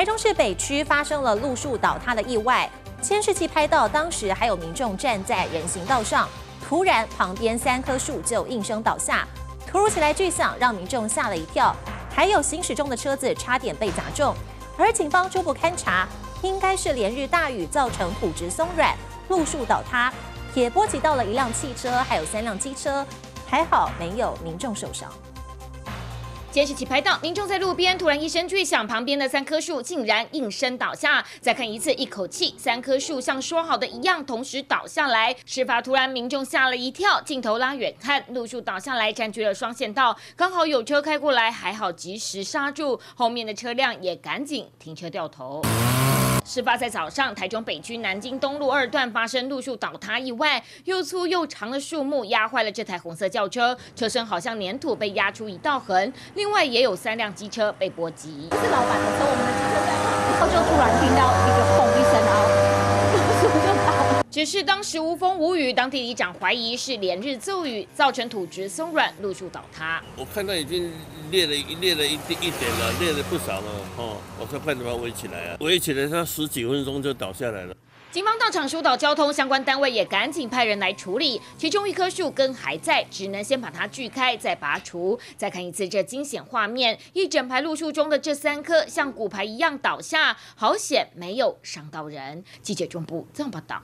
台中市北区发生了路树倒塌的意外，监视器拍到当时还有民众站在人行道上，突然旁边三棵树就应声倒下，突如其来巨响让民众吓了一跳，还有行驶中的车子差点被砸中。而警方初步勘查，应该是连日大雨造成土质松软，路树倒塌，也波及到了一辆汽车，还有三辆机车，还好没有民众受伤。监视器拍到，民众在路边突然一声巨响，旁边的三棵树竟然应声倒下。再看一次，一口气三棵树像说好的一样同时倒下来。事发突然，民众吓了一跳。镜头拉远看，路树倒下来占据了双线道，刚好有车开过来，还好及时刹住，后面的车辆也赶紧停车掉头。事发在早上，台中北区南京东路二段发生路树倒塌意外，又粗又长的树木压坏了这台红色轿车，车身好像粘土被压出一道痕。另外也有三辆机车被波及。是老板的车，我们的机车在然后就突然听到一个轰一声，然后 就倒。只是当时无风无雨，当地里长怀疑是连日骤雨造成土质松软，路树倒塌。我看到已经裂了裂了一一点了，裂了不少了哦，我说快点把它围起来啊，围起来它十几分钟就倒下来了。警方到场疏导交通，相关单位也赶紧派人来处理。其中一棵树根还在，只能先把它锯开，再拔除。再看一次这惊险画面，一整排路树中的这三棵像骨牌一样倒下，好险没有伤到人。记者中部这样报道。